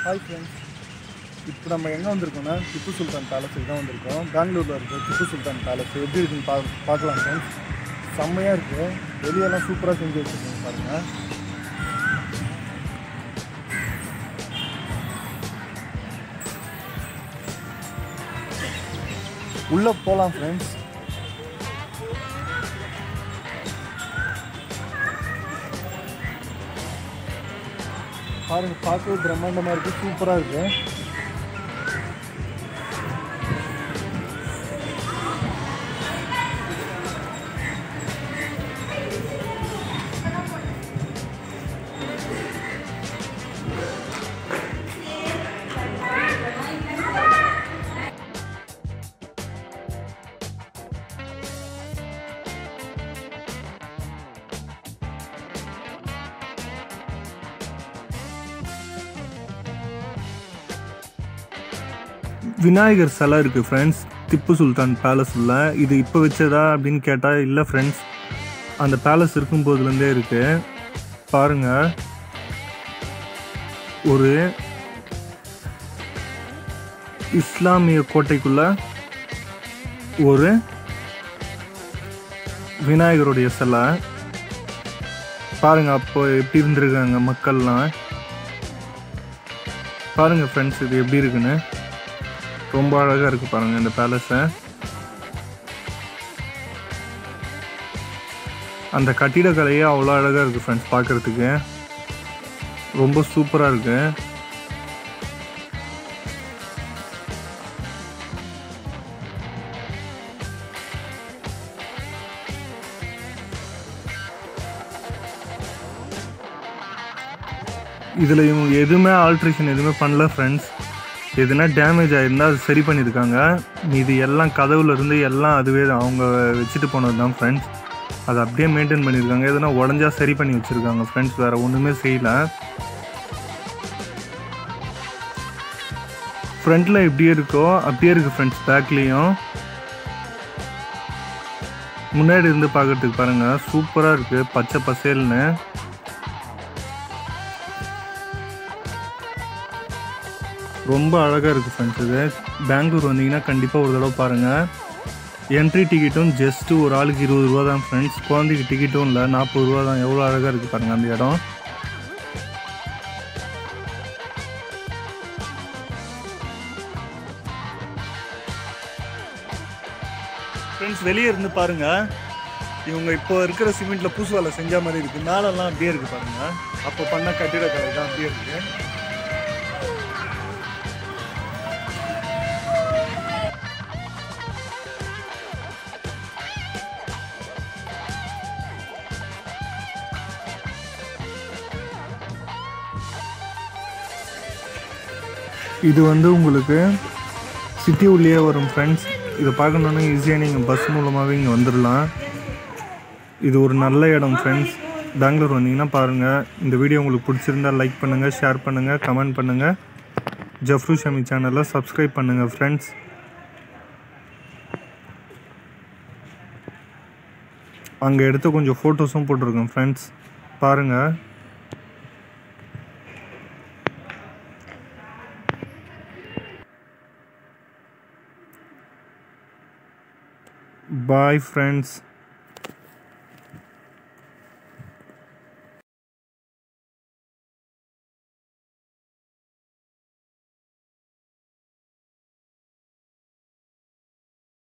Hi friends இப்போ நம்ம எங்கே வந்திருக்கோம்னா திப்பு சுல்தான் பேலஸுக்கு தான் வந்திருக்கோம். பெங்களூரில் இருக்க திப்பு சுல்தான் பேலஸ் எப்படி இருக்குன்னு பா பார்க்கலாம் ஃப்ரெண்ட்ஸ் செம்மையாக இருக்குது வெளியெல்லாம் சூப்பராக செஞ்சு வச்சுருக்கோங்க பாருங்கள் உள்ளே போகலாம் ஃப்ரெண்ட்ஸ் பாருங்க பார்க்கவே பிரம்மாண்டமாக இருக்குது சூப்பராக இருக்குது விநாயகர் சிலை இருக்குது ஃப்ரெண்ட்ஸ் திப்பு சுல்தான் பேலஸில் இது இப்போ வச்சதா அப்படின்னு கேட்டால் இல்லை ஃப்ரெண்ட்ஸ் அந்த பேலஸ் இருக்கும்போதுலேருந்தே இருக்குது பாருங்கள் ஒரு இஸ்லாமிய கோட்டைக்குள்ள ஒரு விநாயகருடைய சிலை. பாருங்க அப்போ எப்படி இருந்திருக்காங்க மக்கள்லாம். பாருங்க ஃப்ரெண்ட்ஸ் இது எப்படி இருக்குன்னு. ரொம்ப அழகாக இருக்குது பாருங்கள் இந்த பேலஸை அந்த கட்டிடக்கலையே அவ்வளோ அழகாக இருக்குது ஃப்ரெண்ட்ஸ் பார்க்குறதுக்கு. ரொம்ப சூப்பராக இருக்குது இதில் இவங்க எதுவுமே ஆல்ட்ரேஷன் எதுவுமே பண்ணல ஃப்ரெண்ட்ஸ் எதுனா டேமேஜ் ஆகிருந்தால் அது சரி பண்ணியிருக்காங்க. இது எல்லாம் கதவுலேருந்து எல்லாம் அதுவே தான். அவங்க வச்சுட்டு போனது தான் ஃப்ரெண்ட்ஸ் அதை அப்படியே மெயின்டைன் பண்ணியிருக்காங்க. எதுனா உடஞ்சா சரி பண்ணி வச்சுருக்காங்க ஃப்ரெண்ட்ஸ் வேறு ஒன்றுமே செய்யலை. ஃப்ரண்ட்டில் எப்படி இருக்கோ அப்படியே இருக்குது ஃப்ரெண்ட்ஸ் பேக்லேயும் முன்னாடி இருந்து பார்க்கறதுக்கு பாருங்கள் சூப்பராக இருக்குது பச்சை பசேல்னு. ரொம்ப அழகாக இருக்குது ஃப்ரெண்ட்ஸ் இது. பெங்களூர் வந்தீங்கன்னா கண்டிப்பாக ஒரு தடவை பாருங்கள் என்ட்ரி டிக்கெட்டும் ஜஸ்ட்டு ஒரு ஆளுக்கு இருபது ரூபா தான் ஃப்ரெண்ட்ஸ் குழந்தைக்கு டிக்கெட்டும் இல்லை நாற்பது ரூபா தான். எவ்வளோ அழகாக இருக்குது பாருங்கள் அந்த இடம். ஃப்ரெண்ட்ஸ் வெளியே இருந்து பாருங்கள் இவங்க இப்போ இருக்கிற சிமெண்ட்டில் பூசு வேலை செஞ்ச மாதிரி இருக்குது மேலெல்லாம் அப்படியே இருக்குது பாருங்கள் அப்போ பண்ண கட்டிடக்கலை தான் அப்படியே இருக்குது இது வந்து உங்களுக்கு சிட்டி உள்ளேயே வரும் ஃப்ரெண்ட்ஸ் இதை பார்க்கணுன்னா ஈஸியாக நீங்கள் பஸ் மூலமாகவே இங்கே வந்துடலாம் இது ஒரு நல்ல இடம் ஃப்ரெண்ட்ஸ் பெங்களூர் வந்தீங்கன்னா பாருங்கள் இந்த வீடியோ உங்களுக்கு பிடிச்சிருந்தா லைக் பண்ணுங்கள் ஷேர் பண்ணுங்கள் கமெண்ட் பண்ணுங்கள் ஜஃப்ரு ஷமி சேனலை சப்ஸ்கிரைப் பண்ணுங்கள் ஃப்ரெண்ட்ஸ் அங்கே எடுத்து கொஞ்சம் ஃபோட்டோஸும் போட்டிருக்கேன் ஃப்ரெண்ட்ஸ் பாருங்கள் Bye, friends.